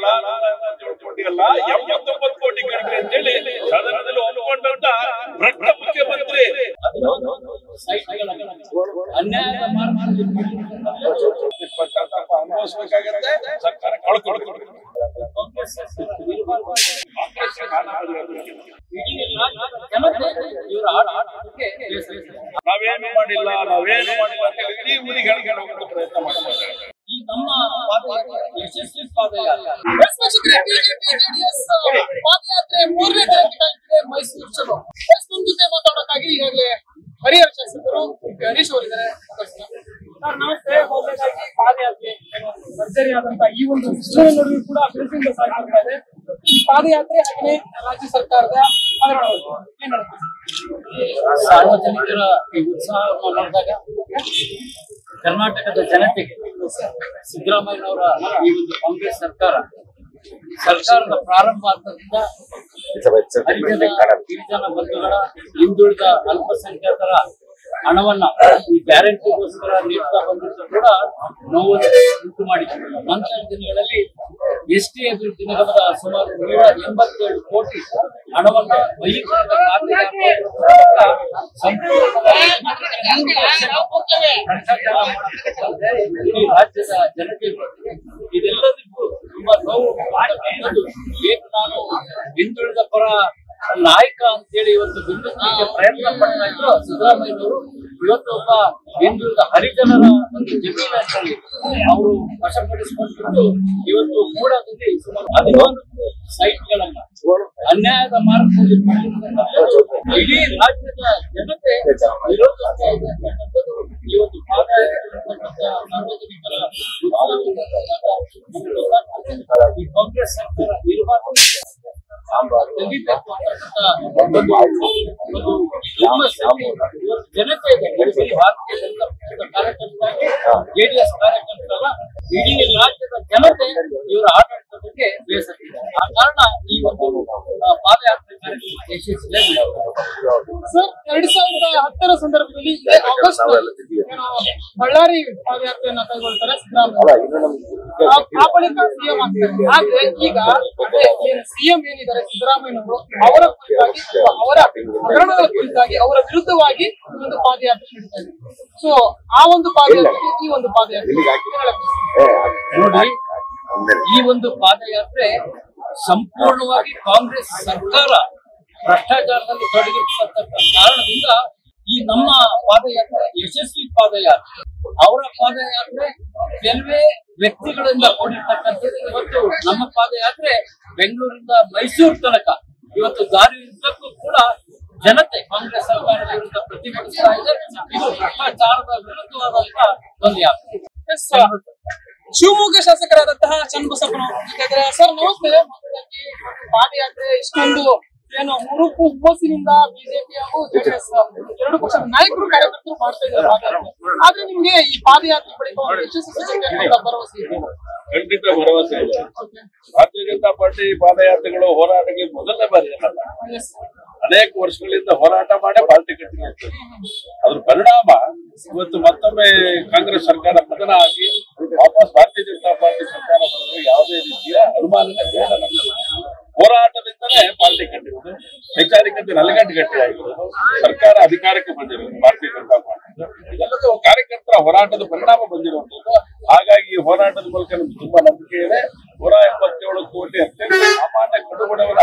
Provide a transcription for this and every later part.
ಅಲ್ಲ? ತಿಳ್ಕೊಂಡಿರಲ್ಲ ಎಂಬತ್ತೊಂಬತ್ತು ಕೋಟಿ ಕಡಿಮೆ ಅಂತೇಳಿ ಸದನದಲ್ಲಿ ಒಪ್ಪಿಕೊಂಡಂತ ಭ್ರಷ್ಟ ಮುಖ್ಯಮಂತ್ರಿ. ಅನ್ಯಾಯದ ಸರ್ಕಾರ ಇದೆ. ನಾವೇನು ಮಾಡಿಲ್ಲ ನಾವೇನು ಮಾಡಿಲ್ಲ ಅಂತ ಹೇಳಿ ಇಡೀ ಊರಿಗೆ ಹೇಳ್ಕೊಂಡು ಹೋಗುವಂತ ಪ್ರಯತ್ನ ಮಾಡ್ತಾರೆ ಈ ನಮ್ಮ ಪಾದಯಾತ್ರೆ ಯಶಸ್ವಿ ಪಾದಯಾತ್ರೆ ಮೂರನೇ ದಿನಕ್ಕೆ ಮೈಸೂರು ಚಲೋ ಜೊತೆ ಮಾತಾಡೋಕ್ಕಾಗಿ ಈಗಾಗಲೇ ಹರಿಹರ ಶಾಸಕರು ಗಣೇಶ್ ಅವರಿದ್ದಾರೆ ಸರ್ ನಮಸ್ತೆ ಮೊದಲನೇದಾಗಿ ಪಾದಯಾತ್ರೆ ಏನು ಭರ್ಜರಿ ಆದಂತ ಈ ಒಂದು ವಿಶ್ವದ ನಡುವೆ ಕೂಡ ಬಿರುಸಿಂದ ಸಾಗ್ತಾ ಇದೆ ಈ ಪಾದಯಾತ್ರೆ ಹಾಗೆ ರಾಜ್ಯ ಸರ್ಕಾರದ ಸಾರ್ವಜನಿಕರ ಈ ಉತ್ಸಾಹವನ್ನು ನೋಡಿದಾಗ ಕರ್ನಾಟಕದ ಜನತೆಗೆ ಸಿದ್ದರಾಮಯ್ಯನವರ ಈ ಒಂದು ಕಾಂಗ್ರೆಸ್ ಸರ್ಕಾರ, ಸರ್ಕಾರದ ಪ್ರಾರಂಭ ಹಂತದಿಂದ ಗಿರಿಜನ ಬಂಧುಗಳ ಹಿಂದುಳಿದ ಅಲ್ಪಸಂಖ್ಯಾತರ ಹಣವನ್ನ ಈ ಗ್ಯಾರಂಟಿಗೋಸ್ಕರ ನೀಡ್ತಾ ಬಂದಿದ್ದು ಕೂಡ ನೋವನ್ನು ಉಂಟು ಮಾಡಿದೆ ನಂತರ ದಿನಗಳಲ್ಲಿ ಎಸ್ ಟಿ ಅಭಿವೃದ್ಧಿ ನಿಗಮದ ಸುಮಾರು ನೂರ ಎಂಬತ್ತೇಳು ಕೋಟಿ ಹಣವನ್ನ ವೈಯಕ್ತಿಕ ಇಡೀ ರಾಜ್ಯದ ಜನತೆ ಇದೆಲ್ಲದಕ್ಕೂ ತುಂಬಾ ನೋವು ಏನು ನಾನು ಹಿಂದುಳಿದ ಪರ ನಾಯಕ ಅಂತೇಳಿ ಇವತ್ತು ಬಿಂಬಿಸಲಿಕ್ಕೆ ಪ್ರಯತ್ನ ಪಡ್ತಾ ಇದ್ರು ಸಿದ್ದರಾಮಯ್ಯನವರು. ಇವತ್ತು ಒಬ್ಬ ಹಿಂದುಳಿದ ಹರಿಜನರ ಒಂದು ಜಮೀನಲ್ಲಿ ಅವರು ವಶಪಡಿಸಿಕೊಂಡು ಇವತ್ತು ಮೂಡದಲ್ಲಿ ಸುಮಾರು ಹದಿನೊಂದು ಸೈಟ್ಗಳನ್ನ ಅನ್ಯಾಯದ ಮಾರ್ಗದಲ್ಲಿ ಇಡೀ ರಾಜ್ಯದ ಜನತೆ ವಿರೋಧಿಸ್ತಾ ಇವತ್ತು ಸಾರ್ವಜನಿಕರ ಈ ಕಾಂಗ್ರೆಸ್ ಸರ್ಕಾರ ಇರಬಾರ್ದು ಜನತೆ ಇದೆ ಬರೀ ಭಾರತೀಯ ಜನತಾ ಪಕ್ಷದ ಕಾರ್ಯಕರ್ತರಾಗಿ ಜೆಡಿಎಸ್ ಕಾರ್ಯಕರ್ತರಲ್ಲ ಇಡೀ ರಾಜ್ಯದ ಜನತೆ ಇವರ ಆಡಳಿತ ಬಗ್ಗೆ ಬೇಸರ ಇದೆ ಆ ಕಾರಣ ಈ ಒಂದು ಪಾದಯಾತ್ರೆ ಯಶಸ್ವಿಯಾಗಿದೆ ಸರ್ ಎರಡ್ ಸಾವಿರದ ಹತ್ತರ ಸಂದರ್ಭದಲ್ಲಿ ಆಗಸ್ಟ್ ಬಳ್ಳಾರಿ ಪಾದಯಾತ್ರೆಯನ್ನ ಕೈಗೊಳ್ತಾರೆ ಸಿದ್ದರಾಮಯ್ಯ. ಆ- ಬಳಿಕ ಸಿಎಂ ಆಗ್ತಾರೆ. ಆದ್ರೆ ಈಗ ಸಿಎಂ ಏನಿದ್ದಾರೆ ಸಿದ್ದರಾಮಯ್ಯನವರು ಅವರ ಕುರಿತಾಗಿ ಅವರ ಹಗರಣಗಳ ಕುರಿತಾಗಿ ಅವರ ವಿರುದ್ಧವಾಗಿ ಒಂದು ಪಾದಯಾತ್ರೆ ನಡೀತಾ ಇದೆ. ಸೊ ಆ ಒಂದು ಪಾದಯಾತ್ರೆ ಈ ಒಂದು ಪಾದಯಾತ್ರೆ ನೋಡಿ ಈ ಒಂದು ಪಾದಯಾತ್ರೆ ಸಂಪೂರ್ಣವಾಗಿ ಕಾಂಗ್ರೆಸ್ ಸರ್ಕಾರ ಭ್ರಷ್ಟಾಚಾರದಲ್ಲಿ ತೊಡಗಿರ್ತಕ್ಕಂಥ ಕಾರಣದಿಂದ ಈ ನಮ್ಮ ಪಾದಯಾತ್ರೆ, ಯಶಸ್ವಿ ಪಾದಯಾತ್ರೆ, ಅವರ ಪಾದಯಾತ್ರೆ ಕೆಲವೇ ವ್ಯಕ್ತಿಗಳಿಂದ ಕೂಡಿರ್ತಕ್ಕಂಥದ್ದು ಇವತ್ತು ನಮ್ಮ ಪಾದಯಾತ್ರೆ ಬೆಂಗಳೂರಿಂದ ಮೈಸೂರು ತನಕ, ಇವತ್ತು ದಾರಿ ಉದ್ದಕ್ಕೂ ಕೂಡ ಜನತೆ ಕಾಂಗ್ರೆಸ್ ಸರ್ಕಾರದ ವಿರುದ್ಧ ಪ್ರತಿಭಟಿಸ್ತಾ ಇದೆ. ಇದು ಭ್ರಷ್ಟಾಚಾರದ ವಿರುದ್ಧವಾದಂತಹ ಒಂದು ಯಾತ್ರೆ. ಶಿವಮೊಗ್ಗ ಶಾಸಕರಾದಂತಹ ಚನ್ನಬಸಪ್ಪನ ಯಾಕಂದ್ರೆ ಸರ್ ನಮಸ್ತೆ. ಪಾದಯಾತ್ರೆ ಇಷ್ಟೊಂದು ಏನು ಮುರುಪು ಹುಮ್ಮಸ್ಸಿನಿಂದ ಬಿಜೆಪಿ ಹಾಗೂ ಜೆಡಿಎಸ್ ಎರಡು ಪಕ್ಷದ ನಾಯಕರು ಕಾರ್ಯಕರ್ತರು ಮಾಡ್ತಾ ಇದ್ದಾರೆ ಆದ್ರೆ ನಿಮ್ಗೆ ಈ ಪಾದಯಾತ್ರೆ ಬಳಿಕ ಭರವಸೆ ಖಂಡಿತ ಭರವಸೆ ಇದೆ. ಭಾರತೀಯ ಜನತಾ ಪಾರ್ಟಿ ಪಾದಯಾತ್ರೆಗಳು ಹೋರಾಟಕ್ಕೆ ಮೊದಲನೇ ಬಾರಿ ಅಲ್ಲ ಅನೇಕ ವರ್ಷಗಳಿಂದ ಹೋರಾಟ ಮಾಡೇ ಪಾರ್ಟಿ ಕಟ್ಟಿಗೆ ಅದ್ರ ಪರಿಣಾಮ ಇವತ್ತು ಮತ್ತೊಮ್ಮೆ ಕಾಂಗ್ರೆಸ್ ಸರ್ಕಾರ ಪತನ ಆಗಿ ವಾಪಸ್ ಭಾರತೀಯ ಜನತಾ ಪಾರ್ಟಿ ಸರ್ಕಾರ ಬಂದ್ರೆ ಯಾವುದೇ ರೀತಿಯ ಅನುಮಾನದ ಹೋರಾಟದಿಂದಲೇ ಪಾರ್ಟಿ ಕಟ್ಟಿರೋದು. ವೈಚಾರಿಕತೆ ನಲಗಂಟು ಗಟ್ಟಿ ಸರ್ಕಾರ ಅಧಿಕಾರಕ್ಕೆ ಬಂದಿರೋದು ಭಾರತೀಯ ಜನತಾ ಪಾರ್ಟಿ. ಇದೆಲ್ಲದೂ ಕಾರ್ಯಕರ್ತರ ಹೋರಾಟದ ಪರಿಣಾಮ ಬಂದಿರುವಂತದ್ದು ಹಾಗಾಗಿ ಹೋರಾಟದ ಮೂಲಕ ನಮ್ಗೆ ತುಂಬಾ ನಂಬಿಕೆ ಇದೆ ನೂರ ಎಂಬತ್ತೇಳು ಕೋಟಿ ಅತ್ಯಂತ ಸಾಮಾನ್ಯ ಕಡುಬಡವರ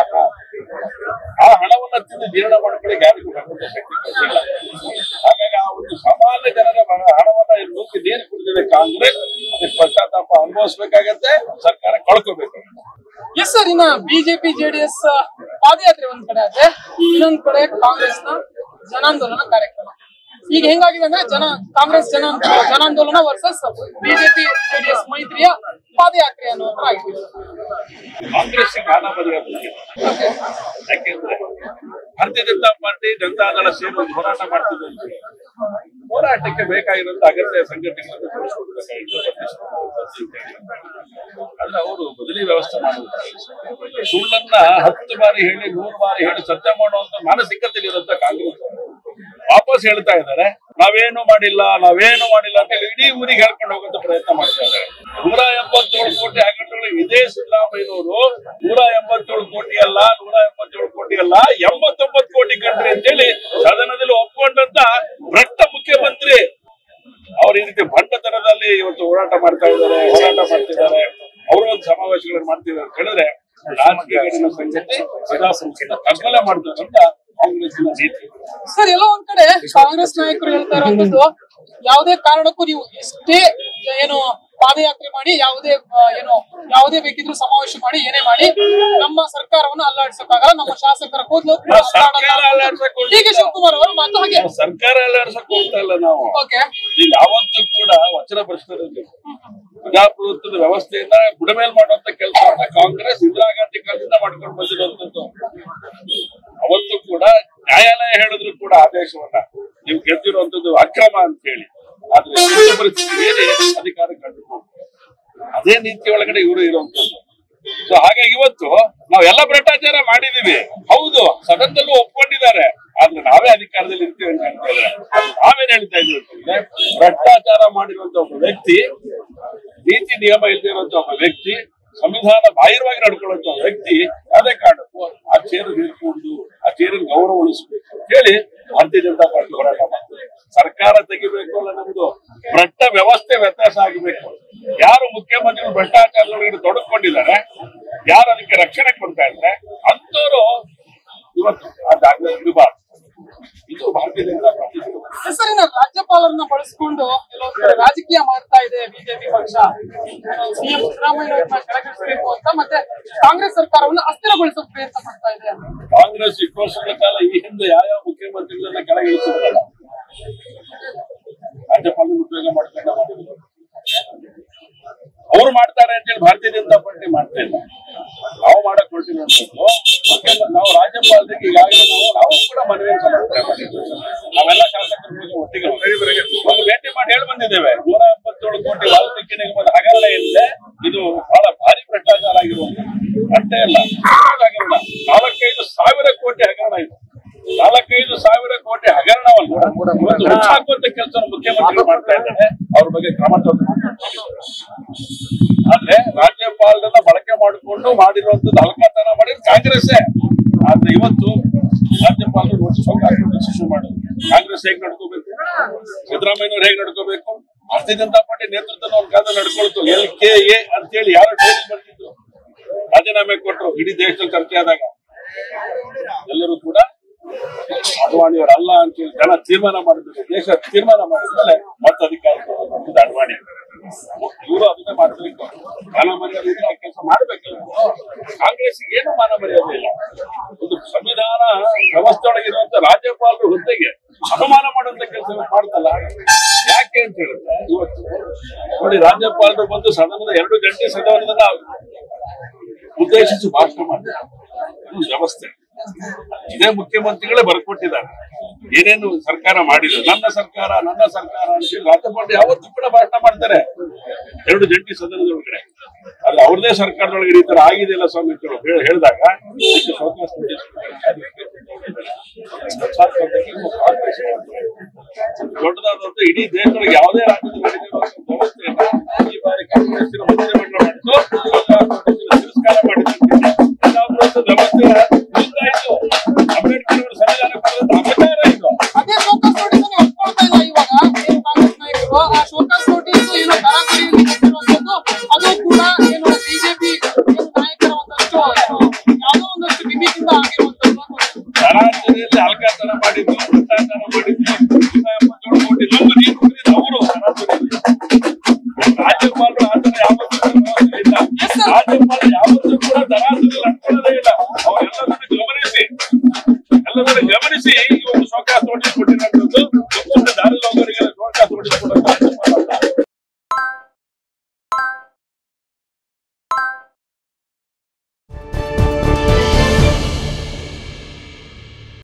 ಆ ಹಣವನ್ನ ತಿಂದು ಜೀರ್ಣ ಮಾಡ್ಕೊಳ್ಳಿ ಯಾರಿಗೂ ಭಗವಂತ ಶಕ್ತಿ ಕೊಟ್ಟಿಲ್ಲ ಹಾಗಾಗಿ ಆ ಒಂದು ಸಾಮಾನ್ಯ ಜನರ ಹಣ- ಹಣವನ್ನ ನುಗ್ಗಿ ಕಾಂಗ್ರೆಸ್ ಅದಕ್ಕೆ ಪಶ್ಚಾತ್ತಾಪ ಅನುಭವಿಸ್ಬೇಕಾಗತ್ತೆ ಸರ್ಕಾರ ಕಳ್ಕೋಬೇಕು. ಎಸ್ ಸರ್ ಇನ್ನ ಬಿಜೆಪಿ ಜೆಡಿಎಸ್ ಪಾದಯಾತ್ರೆ ಒಂದ್ ಕಡೆ ಆದ್ರೆ ಇನ್ನೊಂದ್ ಕಡೆ ಕಾಂಗ್ರೆಸ್ನ ಜನಾಂದೋಲನ ಕಾರ್ಯಕ್ರಮ. ಈಗ ಹೆಂಗಾಗಿದೆ ಅಂದ್ರೆ ಜನ ಕಾಂಗ್ರೆಸ್ ಜನ ಜನಾಂದೋಲನ ವರ್ಸಸ್ ಬಿಜೆಪಿ ಜೆಡಿಎಸ್ ಮೈತ್ರಿಯ ಪಾದಯಾತ್ರೆ ಅನ್ನೋ ತರ ಆಗಿದೆ. ಕಾಂಗ್ರೆಸ್ ಯಾಕೆಂದ್ರೆ ಭಾರತೀಯ ಜನತಾ ಪಾರ್ಟಿ ಜನತಾದಳ ಸೇರಿ ಹೋರಾಟ ಮಾಡ್ತಿದ್ದಂತೆ ಹೋರಾಟಕ್ಕೆ ಬೇಕಾಗಿರುವಂತ ಅಗತ್ಯ ಸಂಘಟನೆಗಳನ್ನು ಆದ್ರೆ ಅವರು ಬದಲಿ ವ್ಯವಸ್ಥೆ ಮಾಡುವುದು ಸುಳ್ಳನ್ನ ಹತ್ತು ಬಾರಿ ಹೇಳಿ, ನೂರು ಬಾರಿ ಹೇಳಿ ಸತ್ಯ ಮಾಡುವಂತ ಮಾನಸಿಕತೆಯಲ್ಲಿ ಇರುವಂತ ಕಾಂಗ್ರೆಸ್ ವಾಪಸ್ ಹೇಳ್ತಾ ಇದ್ದಾರೆ, ನಾವೇನು ಮಾಡಿಲ್ಲ ನಾವೇನು ಮಾಡಿಲ್ಲ ಅಂತ ಹೇಳಿ ಇಡೀ ಊರಿಗೆ ಹೇಳ್ಕೊಂಡು ಹೋಗುವಂತ ಪ್ರಯತ್ನ ಮಾಡ್ತಾ ಇದ್ದಾರೆ. ನೂರ ಎಂಬತ್ತೇಳು ಕೋಟಿ ಹಗರಣಗಳು ಇದೇ ಸಿದ್ದರಾಮಯ್ಯನವರು, ನೂರ ಎಂಬತ್ತೇಳು ಕೋಟಿ ಅಲ್ಲ, ನೂರ ಎಂಬತ್ತೇಳು ಕೋಟಿ ಅಲ್ಲ, ಎಂಬತ್ತೊಂಬತ್ತು ಕೋಟಿ ಕಂಡ್ರಿ ಅಂತೇಳಿ ಸದನದಲ್ಲಿ ಒಪ್ಕೊಂಡಂತ ಭ್ರಷ್ಟ ಮುಖ್ಯಮಂತ್ರಿ ಅವ್ರು ಈ ರೀತಿ ಬಂಡತನದಲ್ಲಿ ಇವತ್ತು ಮಾಡ್ತಾ ಇದ್ದಾರೆ, ಹೋರಾಟ ಮಾಡ್ತಿದ್ದಾರೆ. ಅವರು ಒಂದು ಸಮಾವೇಶಗಳನ್ನು ಮಾಡ್ತಿದ್ದಾರೆ. ಕೇಳಿದ್ರೆ ರಾಜಕೀಯ ನೀತಿ. ಸರ್, ಎಲ್ಲೋ ಒಂದ್ ಕಡೆ ಕಾಂಗ್ರೆಸ್ ನಾಯಕರು ಹೇಳ್ತಾ ಇರುವಂತದ್ದು ಯಾವುದೇ ಕಾರಣಕ್ಕೂ ನೀವು ಎಷ್ಟೇ ಏನು ಪಾದಯಾತ್ರೆ ಮಾಡಿ ಯಾವುದೇ ಏನು ಯಾವುದೇ ಬೇಕಿದ್ರು ಸಮಾವೇಶ ಮಾಡಿ ಏನೇ ಮಾಡಿ ನಮ್ಮ ಸರ್ಕಾರವನ್ನು ಅಲ್ಲಾಡಿಸಕ್ಕಾಗಲ್ಲ. ನಮ್ಮ ಶಾಸಕರ ಕೂದಲು. ಡಿ ಕೆ ಶಿವಕುಮಾರ್ ಅವರು ಮಾತು ಹಾಗೆ. ಸರ್ಕಾರ ಅಲ್ಲಾಡ್ಸಕ್ ಹೋಗ್ತಾ ಇಲ್ಲ ನಾವು ಯಾವತ್ತೂ ಕೂಡ ವಚನ ಪ್ರಶ್ನೆ ಪ್ರಜಾಪ್ರಭುತ್ವದ ವ್ಯವಸ್ಥೆಯಿಂದ ಬುಡಮೇಲ್ ಮಾಡುವಂತ ಕೆಲಸವನ್ನ ಕಾಂಗ್ರೆಸ್ ಇಂದಿರಾ ಗಾಂಧಿ ಕಾಲದಿಂದ ಮಾಡ್ಕೊಂಡು ಬಂದಿರುವಂತದ್ದು. ಅವತ್ತು ಕೂಡ ನ್ಯಾಯಾಲಯ ಹೇಳಿದ್ರು ಕೂಡ ಆದೇಶವನ್ನ. ನೀವು ಗೆದ್ದಿರುವಂತದ್ದು ಅಕ್ರಮ ಅಂತ ಹೇಳಿ. ಆದ್ರೆ ಪರಿಸ್ಥಿತಿ ಮೇಲೆ ಅಧಿಕಾರ ಕಂಡು ಅದೇ ನೀತಿ ಒಳಗಡೆ ಇವರು ಇರುವಂತದ್ದು. ಸೊ ಹಾಗಾಗಿ ಇವತ್ತು ನಾವೆಲ್ಲ ಭ್ರಷ್ಟಾಚಾರ ಮಾಡಿದೀವಿ. ಹೌದು, ಸದನದಲ್ಲೂ ಒಪ್ಕೊಂಡಿದ್ದಾರೆ. ಆದ್ರೆ ನಾವೇ ಅಧಿಕಾರದಲ್ಲಿ ಇರ್ತೀವಿ ಅಂತ ಹೇಳ್ತಾ ಇದ್ದಾರೆ ನಾವೇನ್ ಹೇಳ್ತಾ ಇದ್ದೀವಿ ಭ್ರಷ್ಟಾಚಾರ ಮಾಡಿರುವಂತ ಒಬ್ಬ ವ್ಯಕ್ತಿ, ನೀತಿ ನಿಯಮ ಇಲ್ಲದೆ ಇರುವಂತ ಒಬ್ಬ ವ್ಯಕ್ತಿ, ಸಂವಿಧಾನ ಬಾಹಿರವಾಗಿ ನಡ್ಕೊಳ್ಳುವಂತ ವ್ಯಕ್ತಿ ಅದೇ ಕಾರಣ ಆ ಚೇರು ಹಿಡ್ಕೊಂಡು, ಆ ಚೇರಿನ ಗೌರವ ಉಳಿಸ್ಬೇಕು ಹೇಳಿ ಭಾರತೀಯ ಜನತಾ ಪಾರ್ಟಿ ಹೋರಾಟ ಸರ್ಕಾರ ತೆಗಿಬೇಕು ಅಲ್ಲ ನಮ್ದು ಭ್ರಷ್ಟ ವ್ಯವಸ್ಥೆ ವ್ಯತ್ಯಾಸ ಆಗಬೇಕು. ಯಾರು ಮುಖ್ಯಮಂತ್ರಿಗಳು ಭ್ರಷ್ಟಾಚಾರಗಳಿಗೆ ತೊಡಕೊಂಡಿದ್ದಾರೆ ಯಾರು ಅದಕ್ಕೆ ರಕ್ಷಣೆ ಕೊಡ್ತಾ ಇದ್ದಾರೆ ಅಂತವರು ಇವತ್ತು ಆ ಇರಬಾರ್ದು. ಇದು ಭಾರತೀಯ ಜನತಾ ಪಾರ್ಟಿ. ಸರ್ ರಾಜ್ಯಪಾಲರನ್ನ ಬಳಸ್ಕೊಂಡು ರಾಜಕೀಯ ಮಾಡ್ತಾ ಇದೆ ಬಿಜೆಪಿ ಪಕ್ಷ. ಸಿಎಂ ಸಿದ್ದರಾಮಯ್ಯ ಕೆಳಗಿಳಿಸಬೇಕು ಅಂತ ಮತ್ತೆ ಕಾಂಗ್ರೆಸ್ ಸರ್ಕಾರವನ್ನು ಅಸ್ಥಿರಗೊಳಿಸೋಕೆ ಪ್ರಯತ್ನ ಪಡ್ತಾ ಇದೆ ಕಾಂಗ್ರೆಸ್ ಇಷ್ಟು ವರ್ಷಗಳ ಕಾಲ ಈ ಹಿಂದೆ ಯಾವ ಮುಖ್ಯಮಂತ್ರಿಗಳನ್ನ ಕೆಳಗಿಳಿಸಿದ್ರಲ್ಲ ರಾಜ್ಯಪಾಲ ಉಪಯೋಗ ಮಾಡ್ಕೊಂಡ ಮಾಡಿದ್ರು ಅವ್ರು ಮಾಡ್ತಾರೆ ಅಂತೇಳಿ ಭಾರತೀಯ ಜನತಾ ಪಾರ್ಟಿ ಮಾಡ್ತಾ ಇಲ್ಲ ನಾವು ಮಾಡಕ್ ಹೊರಟಿರುವಂತದ್ದು ಮುಖ್ಯಮಂತ್ರಿ ನಾವು ರಾಜ್ಯಪಾಲರಿಗೆ ಈಗಾಗಲೇ ನಾವು ನಾವು ಕೂಡ ಮನವಿಯನ್ನು ಸಮರ್ಪಣೆ ಮಾಡಿದ್ವಿ ನಾವೆಲ್ಲ ಶಾಸಕರು ಹೋಗಿ ಒಟ್ಟಿಗೆ ಹೋಗಿ ಒಂದು ಭೇಟಿ ಮಾಡಿ ಹೇಳಿ ಬಂದಿದ್ದೇವೆ ನೂರ ಎಪ್ಪತ್ತೇಳು ಕೋಟಿ ವಾಲ್ಮೀಕಿ ನಿಗಮದ ಹಗರಣ ಇಲ್ಲದೆ ಇದು ಬಹಳ ಭಾರಿ ಭ್ರಷ್ಟಾಚಾರ ಆಗಿರುವುದು ಅಷ್ಟೇ ಅಲ್ಲ ಹಗರಣ ನಾಲ್ಕೈದು ಸಾವಿರ ಕೋಟಿ ಹಗರಣ ಇದು. ನಾಲ್ಕೈದು ಸಾವಿರ ಕೋಟಿ ಹಗರಣವನ್ನು ಹಾಕುವಂತ ಹುಚ್ಚಾಕುವಂತ ಕೆಲಸ ಮುಖ್ಯಮಂತ್ರಿ ಮಾಡ್ತಾ ಇದ್ದಾರೆ. ಅವ್ರ ಬಗ್ಗೆ ಕ್ರಮ ಆದ್ರೆ ರಾಜ್ಯಪಾಲರನ್ನ ಬಳಕೆ ಮಾಡಿಕೊಂಡು ಮಾಡಿರುವಂತದ್ದು ಹಲ್ಕತನ ಮಾಡಿದ್ರು ಕಾಂಗ್ರೆಸ್ಸೇ. ಆದ್ರೆ ಇವತ್ತು ರಾಜ್ಯಪಾಲರು ಶುರು ಶಿಶು ಮಾಡೋದು. ಕಾಂಗ್ರೆಸ್ ಹೇಗ್ ನಡ್ಕೋಬೇಕು? ಸಿದ್ದರಾಮಯ್ಯವ್ರು ಹೇಗ್ ನಡ್ಕೋಬೇಕು? ಭಾರತೀಯ ಜನತಾ ಪಾರ್ಟಿ ನೇತೃತ್ವದ ಒಂದು ಕಾಲ ನಡ್ಕೊಳ್ತು ಎಲ್ ಕೆ ಎ ಅಂತೇಳಿ ಯಾರು ಡೈರಿ ಬರ್ತಿದ್ರು ರಾಜೀನಾಮೆ ಕೊಟ್ಟರು ಇಡೀ ದೇಶದಲ್ಲಿ ಚರ್ಚೆ ಆದಾಗ. ಎಲ್ಲರೂ ಕೂಡ ಅಡ್ವಾಣಿಯವರು ಅಲ್ಲ ಅಂತೇಳಿ ಜನ ತೀರ್ಮಾನ ಮಾಡಿದ್ರು. ದೇಶ ತೀರ್ಮಾನ ಮಾಡಿದ್ಮೇಲೆ ಮತ್ತೆ ಅಧಿಕಾರ ಅಡ್ವಾಣಿ. ಇವರು ಅದನ್ನೇ ಮಾಡಬೇಕು. ಮಾನ ಮರ್ಯಾದೆ ಕೆಲಸ ಮಾಡ್ಬೇಕಲ್ಲ. ಕಾಂಗ್ರೆಸ್ ಏನು ಮಾನ ಮರ್ಯಾದೆ ಇಲ್ಲ. ಒಂದು ಸಂವಿಧಾನ ವ್ಯವಸ್ಥೆ ಒಳಗಿರುವಂತ ರಾಜ್ಯಪಾಲರು ಹುದ್ದೆಗೆ ಅನುಮಾನ ಮಾಡುವಂತ ಕೆಲಸ ಮಾಡ್ತಲ್ಲ. ಯಾಕೆ ಅಂತ ಇವತ್ತು ನೋಡಿ, ರಾಜ್ಯಪಾಲರು ಬಂದು ಸದನದ ಎರಡು ಗಂಟೆ ಸದನದ ಉದ್ದೇಶಿಸಿ ಭಾಷಣ ಮಾಡಿದ್ದಾರೆ. ಇದು ವ್ಯವಸ್ಥೆ. ಇದೇ ಮುಖ್ಯಮಂತ್ರಿಗಳೇ ಬರ್ಕೊಟ್ಟಿದ್ದಾರೆ. ಏನೇನು ಸರ್ಕಾರ ಮಾಡಿದ್ರು? ನನ್ನ ಸರ್ಕಾರ ನನ್ನ ಸರ್ಕಾರ ಅಂತ ರಾಜ್ಯಪಾಲ ಯಾವತ್ತೂ ಕೂಡ ಭಾಷಣ ಮಾಡ್ತಾರೆ. ಎರಡು ಜಂಟಿ ಸದನದೊಳಗಡೆ. ಅದು ಅವ್ರದೇ ಸರ್ಕಾರದೊಳಗೆ ಈ ತರ ಆಗಿದೆಯಲ್ಲ ಸ್ವಾಮಿ ಅಂತ ಹೇಳಿ ಹೇಳಿದಾಗ ದೊಡ್ಡದಾದಂತ ಇಡೀ ದೇಶದೊಳಗೆ ಯಾವುದೇ ರಾಜ್ಯದಲ್ಲಿ